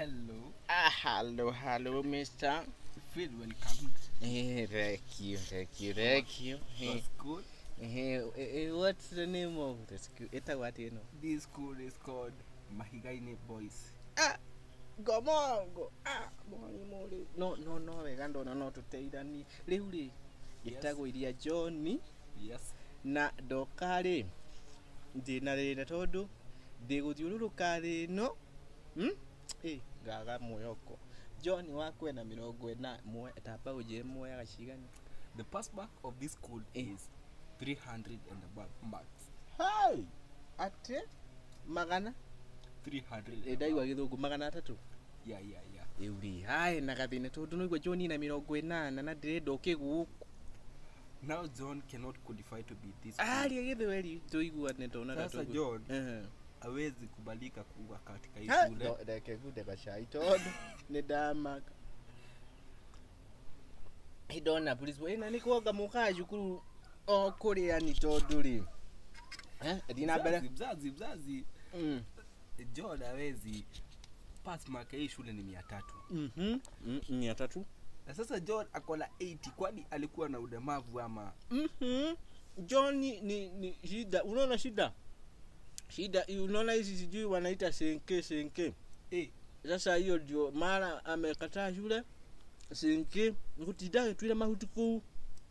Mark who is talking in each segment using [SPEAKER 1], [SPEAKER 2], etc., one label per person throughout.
[SPEAKER 1] Hello.
[SPEAKER 2] Ah, hello, hello, mister.
[SPEAKER 1] Feel welcome.
[SPEAKER 2] Hey, thank you, thank you, thank you. Hey.
[SPEAKER 1] good. Hey,
[SPEAKER 2] hey, eh, what's the name of the school? Eta what you know?
[SPEAKER 1] This school is called Mahigaine Boys.
[SPEAKER 2] Ah, gomongo. Ah, mwalimu ri. No, no, no, wega ndona no tuteithani. Riu ri, gitagwo iria John
[SPEAKER 1] Yes.
[SPEAKER 2] na ndoka rĩ ndĩna rĩra tondũ ndĩgũthiũrũrũka thĩ no hmm? ĩ ngaga mwihoko john wa kwenda mirongo ena mwe tamba ũnjĩre mwoyaga cigana
[SPEAKER 1] The passback of this school is 300 and above marks.
[SPEAKER 2] hi atĩ magana
[SPEAKER 1] 300.
[SPEAKER 2] Ĩ,
[SPEAKER 1] and
[SPEAKER 2] ndaigua
[SPEAKER 1] above.
[SPEAKER 2] magana atatu
[SPEAKER 1] Yeah, yeah, yeah.
[SPEAKER 2] euri hai na gathĩna tondu noigua john na mirongo ĩnana na ndĩrenda ũkĩ gũkũ
[SPEAKER 1] Now John cannot qualify to be this.
[SPEAKER 2] aria gĩthweri tũiguane tonaga
[SPEAKER 1] Sasa John hawezi kubalika kuwa katika hii shule.
[SPEAKER 2] reke gude gacai tondũ nĩ ndamaka ndona police ĩna nĩ kuonga mũkaa cukuru o kũrĩa ni tondũ rĩ Eh, thiĩ na mbere
[SPEAKER 1] Mzazi, mzazi.
[SPEAKER 2] Mm.
[SPEAKER 1] John hawezi pass mark hii shule ni mia tatu.
[SPEAKER 2] Mhm. Mm, mia tatu
[SPEAKER 1] Na sasa John akola 80 kwani alikuwa na udemavu ama
[SPEAKER 2] Mhm. John ni, ni, ni shida unaona shida shida unaona hizi sijui wanaita senke senke
[SPEAKER 1] eh,
[SPEAKER 2] sasa hiyo ndio mara amekataa shule senke gũtinda gĩtuire mahuti kuu.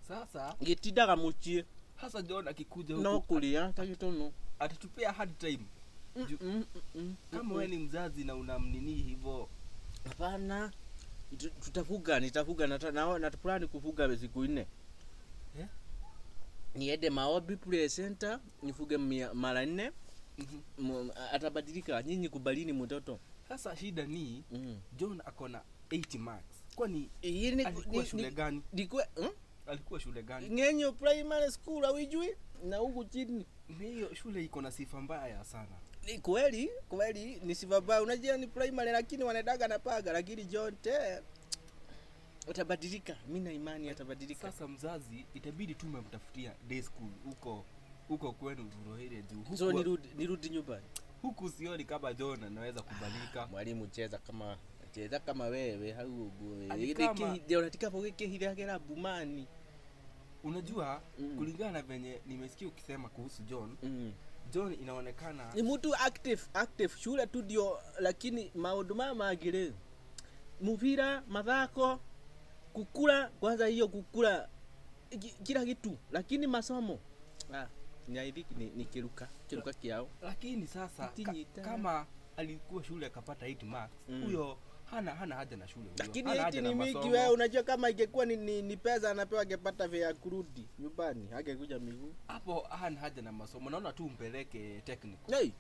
[SPEAKER 1] Sasa
[SPEAKER 2] ngitidaga muchie.
[SPEAKER 1] hasa John akikuja
[SPEAKER 2] no
[SPEAKER 1] huku.
[SPEAKER 2] kũrĩa ta gĩtono
[SPEAKER 1] atatupea hard time.
[SPEAKER 2] Mm, mm, mm,
[SPEAKER 1] Kama wewe ni mzazi na unamnini hivyo,
[SPEAKER 2] hapana. Tutafuga nitafuga natapulani na na plan kufuga siku nne.
[SPEAKER 1] Eh?
[SPEAKER 2] niende maobi play center nifuge mia- mara nne mu- atabadilika nyinyi kubalini mtoto
[SPEAKER 1] sasa shida ni
[SPEAKER 2] mm.
[SPEAKER 1] John ako na 80 marks. Kwani
[SPEAKER 2] ni-
[SPEAKER 1] alikuwa shule
[SPEAKER 2] ni-
[SPEAKER 1] gani?
[SPEAKER 2] dikwe hmm?
[SPEAKER 1] Alikuwa shule gani?
[SPEAKER 2] ngenyo primary school awijui na huku chini
[SPEAKER 1] Ni Hiyo shule iko na sifa mbaya sana.
[SPEAKER 2] ni kweli kweli ni sifa mbaya unajua ni primary lakini wanaendaga na paga lakini John te utabadilika mi na imani atabadilika
[SPEAKER 1] Sasa mzazi itabidi tu umemtafutia day school huko huko kwenu Rurohere juu.
[SPEAKER 2] So nirudi nirudi nyumbani
[SPEAKER 1] huku sioni kama John anaweza kubalika.
[SPEAKER 2] Ah, mwalimu cheza kama cheza kama wewe hau uguo nataka poke kehira kera bumani
[SPEAKER 1] Unajua
[SPEAKER 2] Mm.
[SPEAKER 1] kulingana na venye nimesikia ukisema kuhusu John,
[SPEAKER 2] mm.
[SPEAKER 1] John inaonekana
[SPEAKER 2] ni mtu active active shule tu ndio lakini maundu maya mangĩ mubira mathako kukula kwanza hiyo kukula kila kitu lakini masomo ah, nyaithiki ni, ni kiruka kiruka kiao.
[SPEAKER 1] Lakini sasa ka, kama alikuwa shule akapata 8 marks
[SPEAKER 2] Mm.
[SPEAKER 1] huyo hana hana haja na shule huyo.
[SPEAKER 2] lakini
[SPEAKER 1] Hana
[SPEAKER 2] ni
[SPEAKER 1] miki
[SPEAKER 2] mingi wewe unajua kama ingekuwa ni, ni, ni pesa anapewa angepata vya kurudi nyumbani angekuja miguu.
[SPEAKER 1] Hapo hana haja na masomo naona tu umpeleke technical.
[SPEAKER 2] Hey.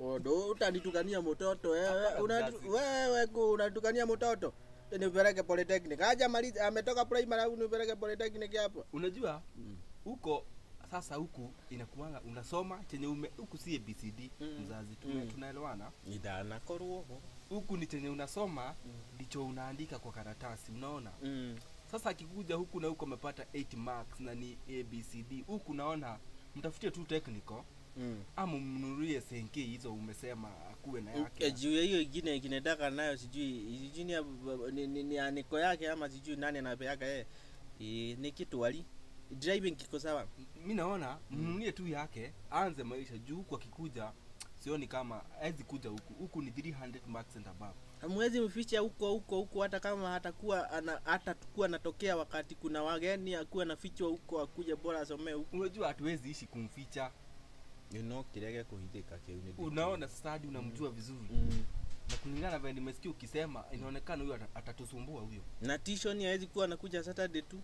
[SPEAKER 2] odo utanitukania mtoto wewe wewe unatukania mtoto nipeleke polytechnic. Haja maliza ametoka primary au nipeleke polytechnic hapo?
[SPEAKER 1] Unajua
[SPEAKER 2] Mm.
[SPEAKER 1] Huko sasa huku inakuanga unasoma chenye ume huku si abcd
[SPEAKER 2] Mm.
[SPEAKER 1] mzazi
[SPEAKER 2] Mm.
[SPEAKER 1] tunaelewana
[SPEAKER 2] idana korwo
[SPEAKER 1] huku ni chenye unasoma ndicho Mm. unaandika kwa karatasi unaona
[SPEAKER 2] mm.
[SPEAKER 1] sasa akikuja huku na huku amepata 8 marks na ni abcd huku naona mtafutie tu technical
[SPEAKER 2] mm.
[SPEAKER 1] ama mnunulie senke hizo umesema akuwe na yake
[SPEAKER 2] Eh, juu ya hiyo ingine ikinetaka nayo sijui sijui ni, ni, ni, ni aniko yake ama sijui nani anapeaga yeye ni ni kitwali driving kiko sawa
[SPEAKER 1] mi naona mnunulie tu yake aanze maisha. Juu huku akikuja sioni kama awezi kuja huku. Huku ni 300 marks and above.
[SPEAKER 2] Hamwezi mficha huko huko huko hata kama hatakuwa ana, hatakuwa anatokea wakati kuna wageni akuwa anafichwa huko akuja bora asomee huko.
[SPEAKER 1] Unajua hatuwezi ishi kumficha.
[SPEAKER 2] You know kirege kuhitika kiuni
[SPEAKER 1] unaona stadi unamjua mm. vizuri.
[SPEAKER 2] Mm.
[SPEAKER 1] na kulingana vile nimesikia ukisema inaonekana huyo atatusumbua huyo.
[SPEAKER 2] Na tishoni hawezi kuwa anakuja saturday tu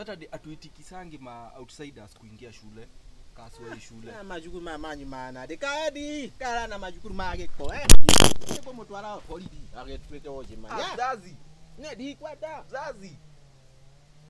[SPEAKER 1] hata atuitikisangi ma outsiders kuingia shule kaswa hii shule.
[SPEAKER 2] Na majukuru mana. De kadi kala na majukuru mage ko eh? Ko holiday oje
[SPEAKER 1] Ah,
[SPEAKER 2] ne di kwata
[SPEAKER 1] mzazi